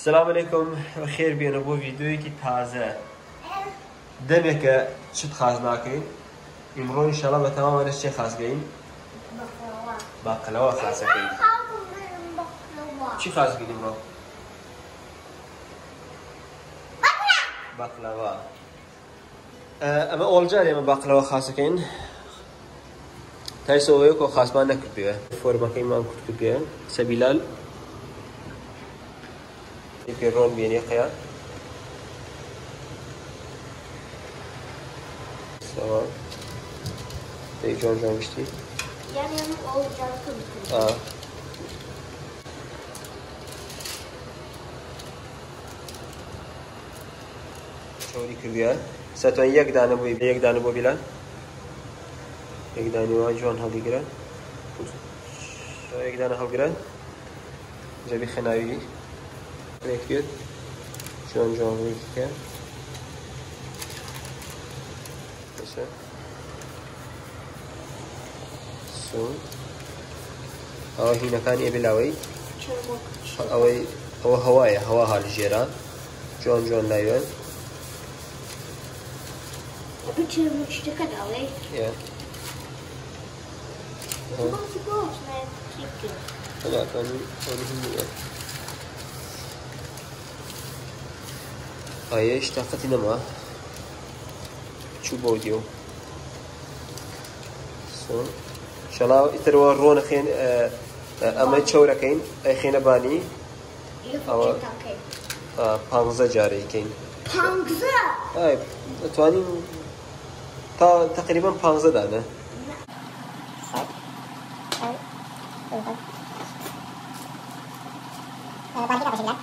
سلام علیکم خێر بێنە بۆ یددیوەیەکی تازە. دەمێکە چت خاز ناکەین. ئیمڕۆی شەڵە بە تەواوانە چێ خازگەین؟ باقلەوە خازەکەین. چی خازگەین ئیمڕۆ باقلەوە ئەمە ئۆلجار ئێمە باقلەوە خاسەکەین تایسەوەیە کۆ خاسمان نەکردێ فۆرمەکەی مام کورتکردێ سەبیلال. بشتي Yani onu olacağını konuştum. آه. شوري كريا ستون يك دانه بو يك دانه بو بلان يك دانه وان جوان هل يقرا يك دانه هل يقرا جابي خناوي Bekliyor. Şu an canlı iki Mesela. أو هنا كان يبلاوي Çabuk. أو أو هواية هواها الجيران جون جون لايون Bir çabuk işte kadar. يا Tamam sigara içmeye çıkıyor. لا اشتاقتي نما شو بوديو سو. ان شاء الله يتروا رون خين اما تشورا كاين اي خينا باني Ama- takayım. بانزا جاري كاين Pangza. اي تواني تا تقريبا بانزا دانا Balik apa sih bilang?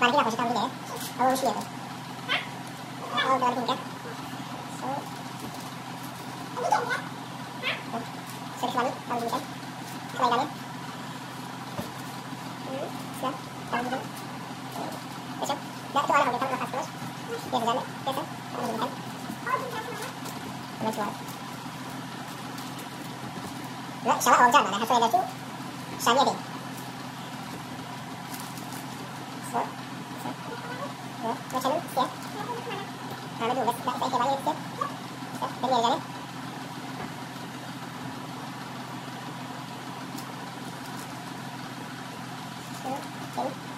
Balik apa sih kamu Biar jalan, biasa. Kamu jadikan. Terus buat. Lo, salah orang jalan, harus ada tu. Saya deh. So, so, macam tu, siap. Kamu dulu, tak saya kembali siap. Siap, biar jalan. Thank you.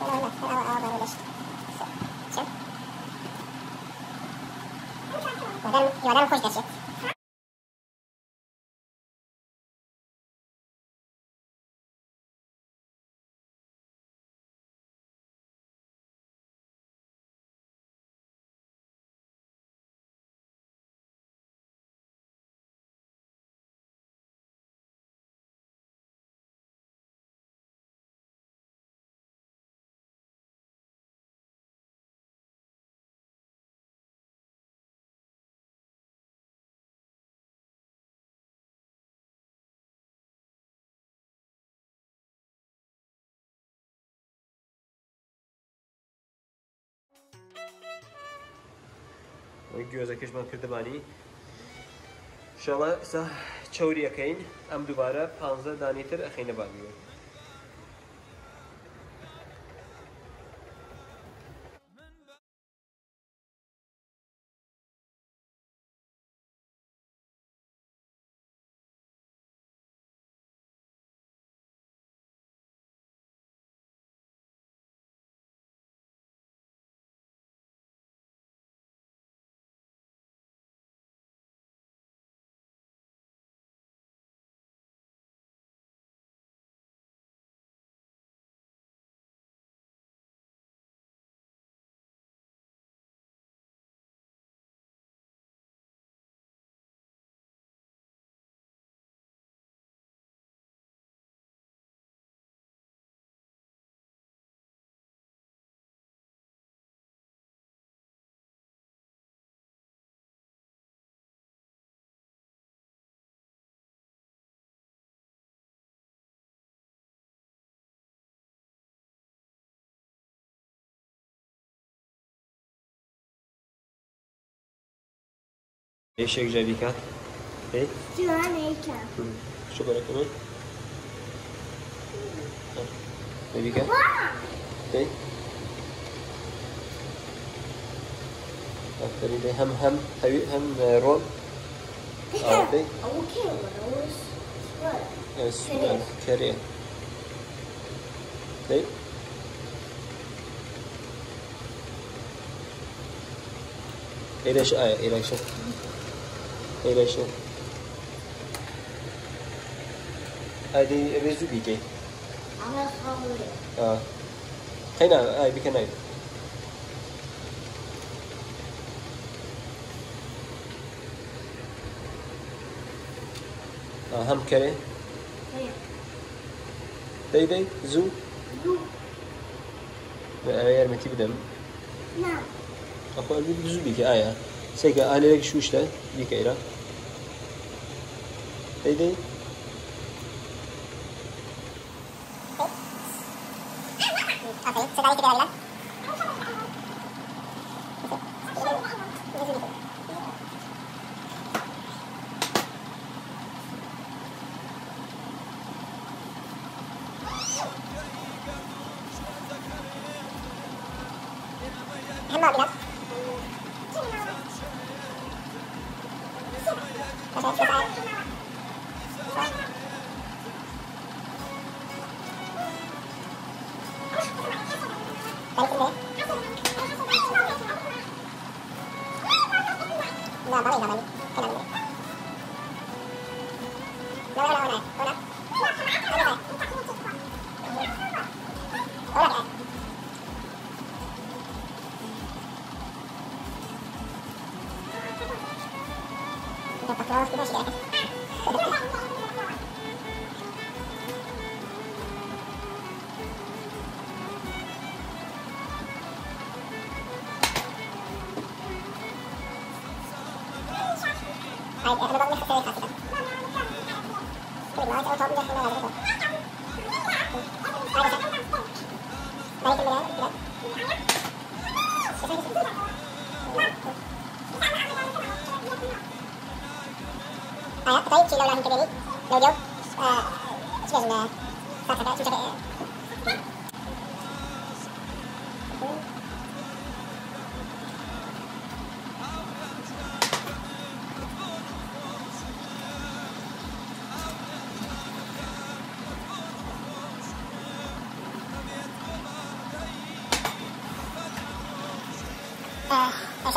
Olana, hello all English. So, sure. You are done, you are done push the shit. گوێزەکەشمان کردبانی. شڵە ئستا چوریەکەین ئەم دووبارە پ دانیتر ئەخینە بانیوە ايشك جايبي كات إيه Tyvärr nej kan. شو بالك كمان جايبي كات أكتر دي هم هم هم رول. سؤال كاريه دي إلى شو آية إلى شو إلى شو هذه رزو بيكي Alla favorit. آه هنا آي بيك ناي آه هم كاري Nej. دي دي زو Jo. غير متي بدم Nej. أخو أبي بزو بيك آية Sega aile şu işte bir kere. Haydi. Aferin. Seda iki değerler. Hem biraz. Làm nó lại cho mình, 来 Ayo, kita ini, jauh-jauh, sudah, sudah, sudah, sudah, sudah, sudah, sudah, Yok.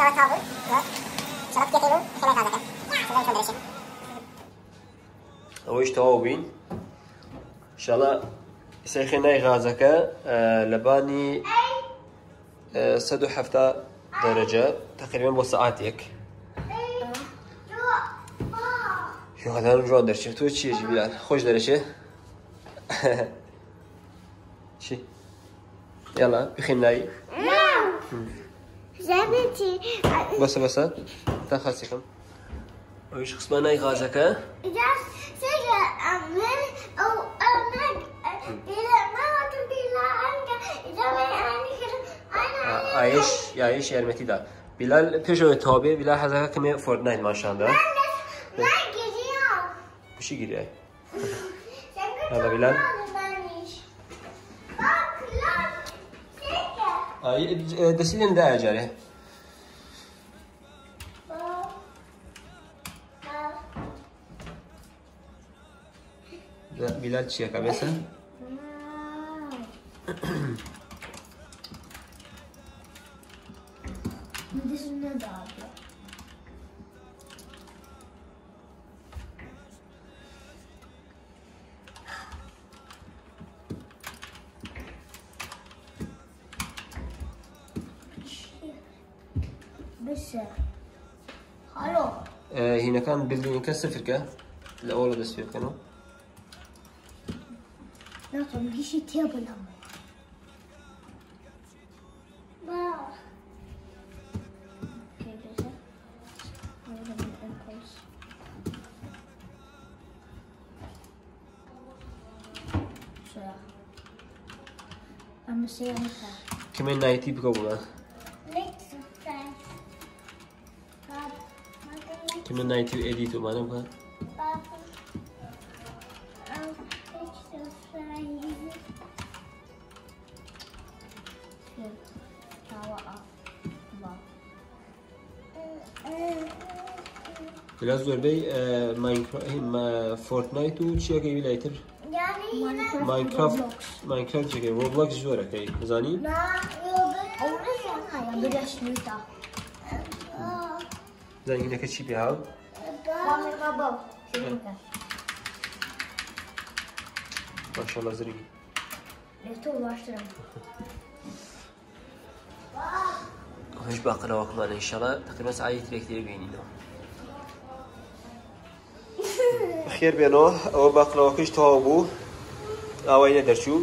İnşallah getirir. Şöyle kalacak. Şöyle şöyle şey. ئەوەش تەواو بین شڵە سێخێنای غازەکە آه، لەبانی آه، 170 دەرەجە تقریبان بۆ سەعاتێک هیوادارم جوان دەرچێت تۆ چیەژی بیلان خۆش دەرەچێ چی یاڵا بخین ناوی Zebeti. بەسە بەسە تا خاچێکم ئەویش قسمان نای غازەکە Jag säger amen och amen. Bila mamma bila anka. Jag vill anka. ئایش یایش یارمەتیدا بیلال پێشەوە تابێ بیلا حەزەکە کەمێ Çekil. دەسیلێن دا جارێ بیلال چیەکە بێسە بس سفرکە لە ئەوڵە دەست پێ بکەنەوە لا طب جيش تيبل هم I'm seeing that. کەمێ نایەتی بکە بڵە किन नाइथ्यो यदि त्यो भनौँ न Biraz zor bey e, Minecraft, e, Fortnite u çiye gibi later. Yani Minecraft, Minecraft çekiyor. Roblox zor akay. Zani? Na, Roblox. Orası ya. Bir yaşlı. اینه که چی به ها Mami baba. Şurada. ماشاءالله زری Nefte ulaştırın. هیچ باقی وقت من انشالله تقریبا ساعتی ترکتی ببینید خیر بینو أو باقی وقتش تا بو آوای ندرچو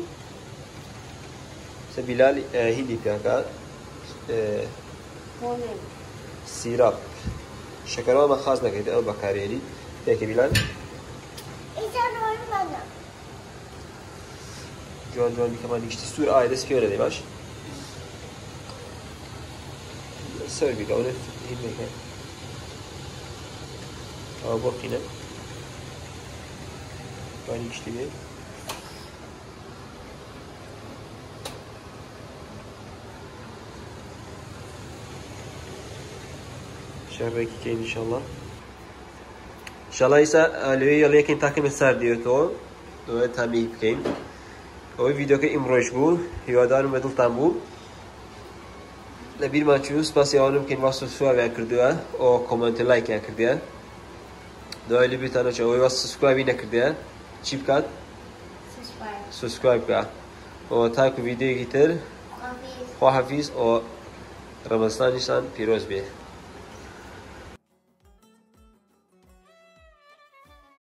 سبیلال هیدی پیانکا سیراب شکرها ما خاص نکرده او بکاریلی دیگه بیلال İçen oyun bana. جوان جوان كمان يشتي ستور آي دس كيورا دي باش سوي بيقا ولا هيد بيقا أو بوكينا كمان يشتي بيه شهرك كين إن شاء الله إن شاء الله يسا لوي يليكن تاكم سر ديوتو دو تامي بكين ئەوەی ڤیددیوکە ئیمڕۆژ بوو هیوادارم بە دڵتان بوو لە بیرمان چوو سپاسیوانم کەین وا سوسواویان کردووە ئەو کۆمنت لایکیان کردیان دوای لە بیرتانەچ ئەوەی وا سوسکوابی نەکردیان چی بکات Subscribe. سوسکرایب بکە ئەوە تاکو ڤیددیوەکی تر Hafiz. خواحەفیز ئەو ڕەمەستانیشان پیرۆز بێ